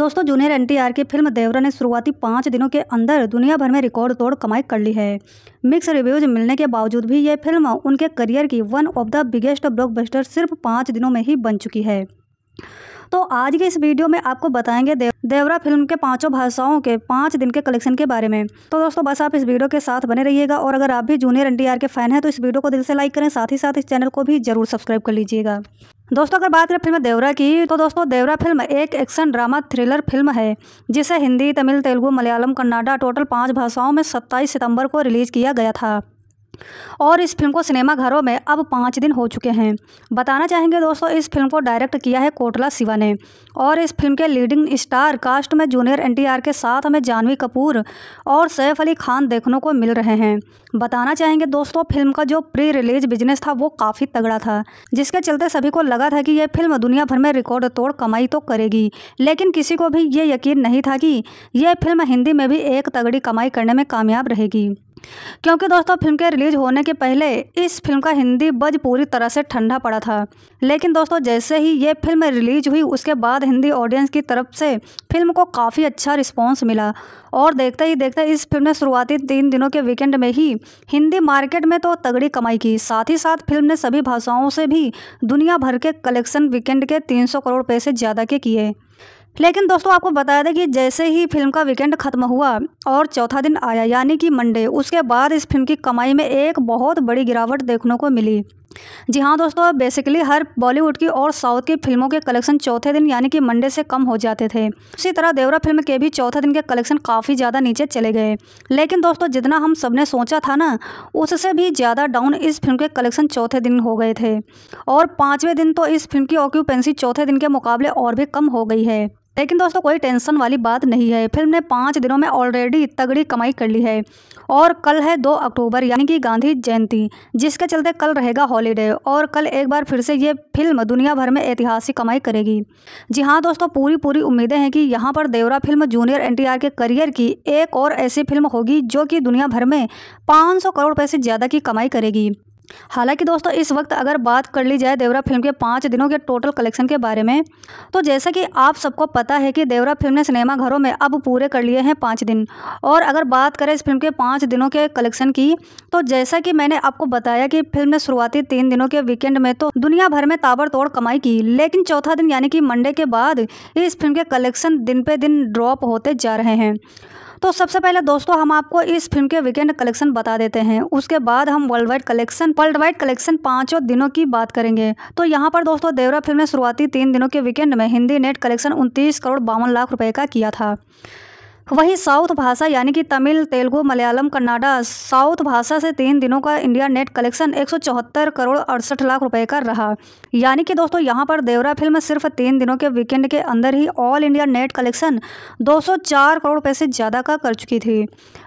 दोस्तों, जूनियर एनटीआर की फ़िल्म देवरा ने शुरुआती पाँच दिनों के अंदर दुनिया भर में रिकॉर्ड तोड़ कमाई कर ली है। मिक्स रिव्यूज़ मिलने के बावजूद भी ये फ़िल्म उनके करियर की one of the biggest blockbuster सिर्फ़ पाँच दिनों में ही बन चुकी है। तो आज के इस वीडियो में आपको बताएँगे देव, देवरा फ़िल्म के पाँचों भाषाओं के पाँच दिन के कलेक्शन के बारे में। तो दोस्तों, बस आप इस वीडियो के साथ बने रहिएगा और अगर आप भी जूनियर एनटीआर के फ़ैन हैं तो इस वीडियो को दिल से लाइक करें, साथ ही साथ इस चैनल को भी ज़रूर सब्सक्राइब कर लीजिएगा। दोस्तों, अगर बात करें फ़िल्म देवरा की तो दोस्तों, देवरा फ़िल्म एक एक्शन ड्रामा थ्रिलर फ़िल्म है, जिसे हिंदी, तमिल, तेलुगु, मलयालम, कन्नाडा टोटल पाँच भाषाओं में सत्ताईस सितंबर को रिलीज़ किया गया था। और इस फ़िल्म को सिनेमा घरों में अब पाँच दिन हो चुके हैं। बताना चाहेंगे दोस्तों, इस फ़िल्म को डायरेक्ट किया है कोटला शिवा ने। और इस फ़िल्म के लीडिंग स्टार कास्ट में जूनियर एनटीआर के साथ हमें जानवी कपूर और सैफ अली खान देखने को मिल रहे हैं। बताना चाहेंगे दोस्तों, फ़िल्म का जो प्री रिलीज़ बिज़नेस था वो काफ़ी तगड़ा था, जिसके चलते सभी को लगा था कि यह फ़िल्म दुनिया भर में रिकॉर्ड तोड़ कमाई तो करेगी। लेकिन किसी को भी ये यकीन नहीं था कि यह फ़िल्म हिंदी में भी एक तगड़ी कमाई करने में कामयाब रहेगी। क्योंकि दोस्तों, फ़िल्म के रिलीज़ होने के पहले इस फ़िल्म का हिंदी बज पूरी तरह से ठंडा पड़ा था। लेकिन दोस्तों, जैसे ही ये फ़िल्म रिलीज़ हुई, उसके बाद हिंदी ऑडियंस की तरफ़ से फ़िल्म को काफ़ी अच्छा रिस्पॉन्स मिला। और देखते ही देखते इस फ़िल्म ने शुरुआती तीन दिनों के वीकेंड में ही हिंदी मार्केट में तो तगड़ी कमाई की। साथ ही साथ फ़िल्म ने सभी भाषाओं से भी दुनिया भर के कलेक्शन वीकेंड के तीन सौ करोड़ पैसे ज़्यादा के किए। लेकिन दोस्तों, आपको बताया था कि जैसे ही फ़िल्म का वीकेंड ख़त्म हुआ और चौथा दिन आया, यानी कि मंडे, उसके बाद इस फ़िल्म की कमाई में एक बहुत बड़ी गिरावट देखने को मिली। जी हाँ दोस्तों बेसिकली हर बॉलीवुड की और साउथ की फ़िल्मों के कलेक्शन चौथे दिन, यानी कि मंडे से कम हो जाते थे। उसी तरह देवरा फ़िल्म के भी चौथे दिन के कलेक्शन काफ़ी ज़्यादा नीचे चले गए। लेकिन दोस्तों, जितना हम सबने सोचा था ना, उससे भी ज़्यादा डाउन इस फ़िल्म के कलेक्शन चौथे दिन हो गए थे। और पाँचवें दिन तो इस फ़िल्म की ऑक्यूपेंसी चौथे दिन के मुकाबले और भी कम हो गई है। लेकिन दोस्तों, कोई टेंशन वाली बात नहीं है। फ़िल्म ने पाँच दिनों में ऑलरेडी तगड़ी कमाई कर ली है। और कल है दो अक्टूबर, यानी कि गांधी जयंती, जिसके चलते कल रहेगा हॉलीडे और कल एक बार फिर से ये फ़िल्म दुनिया भर में ऐतिहासिक कमाई करेगी। जी हाँ दोस्तों पूरी पूरी उम्मीदें हैं कि यहाँ पर देवरा फ़िल्म जूनियर एनटीआर के करियर की एक और ऐसी फ़िल्म होगी जो कि दुनिया भर में पाँच सौ करोड़ पैसे ज़्यादा की कमाई करेगी। हालाँकि दोस्तों, इस वक्त अगर बात कर ली जाए देवरा फ़िल्म के पाँच दिनों के टोटल कलेक्शन के बारे में तो जैसा कि आप सबको पता है कि देवरा फ़िल्म ने सिनेमा घरों में अब पूरे कर लिए हैं पाँच दिन। और अगर बात करें इस फ़िल्म के पाँच दिनों के कलेक्शन की तो जैसा कि मैंने आपको बताया कि फ़िल्म ने शुरुआती तीन दिनों के वीकेंड में तो दुनिया भर में ताबड़तोड़ कमाई की, लेकिन चौथा दिन यानी कि मंडे के बाद इस फ़िल्म के कलेक्शन दिन पे दिन ड्रॉप होते जा रहे हैं। तो सबसे पहले दोस्तों हम आपको इस फ़िल्म के वीकेंड कलेक्शन बता देते हैं। उसके बाद हम worldwide collection worldwide collection पाँचों दिनों की बात करेंगे। तो यहाँ पर दोस्तों देवरा फ़िल्म ने शुरुआती तीन दिनों के वीकेंड में हिंदी नेट कलेक्शन उनतीस करोड़ बावन लाख रुपए का किया था। वहीं साउथ भाषा यानी कि तमिल, तेलुगु, मलयालम, कन्नाडा, साउथ भाषा से तीन दिनों का इंडिया नेट कलेक्शन एक सौ चौहत्तर करोड़ अड़सठ लाख रुपए का रहा। यानी कि दोस्तों, यहाँ पर देवरा फ़िल्म सिर्फ़ तीन दिनों के वीकेंड के अंदर ही all India net collection 204 crore रुपए से ज़्यादा का कर चुकी थी।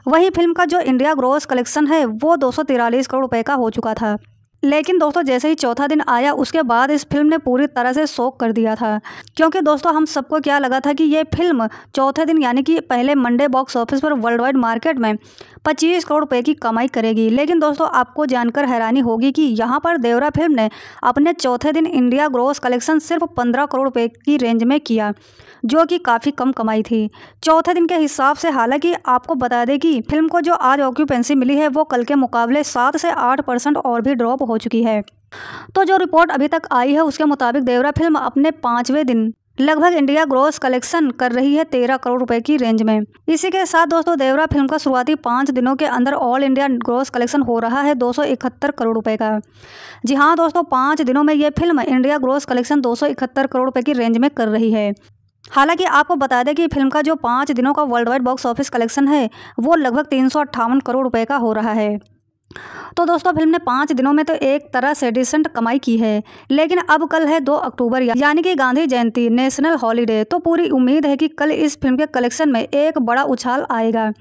वहीं फ़िल्म का जो इंडिया ग्रोस कलेक्शन है, वो दो करोड़ रुपये का हो चुका था। लेकिन दोस्तों, जैसे ही चौथा दिन आया, उसके बाद इस फ़िल्म ने पूरी तरह से शोक कर दिया था। क्योंकि दोस्तों, हम सबको क्या लगा था कि ये फ़िल्म चौथे दिन, यानी कि पहले मंडे बॉक्स ऑफ़िस पर वर्ल्ड वाइड मार्केट में पच्चीस करोड़ रुपए की कमाई करेगी। लेकिन दोस्तों, आपको जानकर हैरानी होगी कि यहाँ पर देवरा फ़िल्म ने अपने चौथे दिन इंडिया ग्रोस कलेक्शन सिर्फ़ पंद्रह करोड़ रुपये की रेंज में किया, जो कि काफ़ी कम कमाई थी। चौथे दिन के हिसाब से हालाँकि आपको बता दें कि फ़िल्म को जो आज ऑक्यूपेंसी मिली है, वो कल के मुकाबले सात से आठ परसेंट और भी ड्रॉप हो चुकी है। तो जो रिपोर्ट अभी तक आई है, उसके मुताबिक देवरा फ़िल्म अपने पाँचवें दिन लगभग इंडिया ग्रोस कलेक्शन कर रही है तेरह करोड़ रुपए की रेंज में। इसी के साथ दोस्तों, देवरा फ़िल्म का शुरुआती पाँच दिनों के अंदर ऑल इंडिया ग्रोस कलेक्शन हो रहा है दो सौ इकहत्तर करोड़ रुपए का। जी हाँ दोस्तों, पाँच दिनों में ये फ़िल्म इंडिया ग्रोस कलेक्शन दो सौ इकहत्तर करोड़ रुपए की रेंज में कर रही है। हालाँकि आपको बता दें कि फ़िल्म का जो पाँच दिनों का world wide box office collection है, वो लगभग तीन सौ अट्ठावन करोड़ रुपए का हो रहा है। तो दोस्तों, फ़िल्म ने पाँच दिनों में तो एक तरह से डिसेंट कमाई की है। लेकिन अब कल है दो अक्टूबर यानी कि गांधी जयंती, नेशनल हॉलीडे। तो पूरी उम्मीद है कि कल इस फ़िल्म के कलेक्शन में एक बड़ा उछाल आएगा।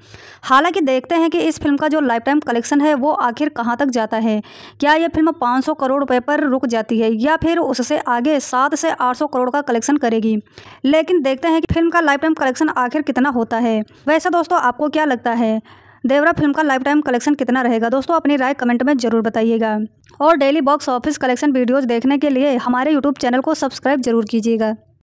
हालाँकि देखते हैं कि इस फ़िल्म का जो लाइफ टाइम कलेक्शन है, वो आखिर कहाँ तक जाता है? क्या ये फ़िल्म पाँच सौ करोड़ रुपये पर रुक जाती है, या फिर उससे आगे सात से आठ सौ करोड़ का कलेक्शन करेगी? लेकिन देखते हैं कि फ़िल्म का लाइफ टाइम कलेक्शन आखिर कितना होता है। वैसे दोस्तों, आपको क्या लगता है? देवरा फ़िल्म का लाइफ टाइम कलेक्शन कितना रहेगा? दोस्तों, अपनी राय कमेंट में ज़रूर बताइएगा। और daily box office collection videos देखने के लिए हमारे यूट्यूब चैनल को सब्सक्राइब ज़रूर कीजिएगा।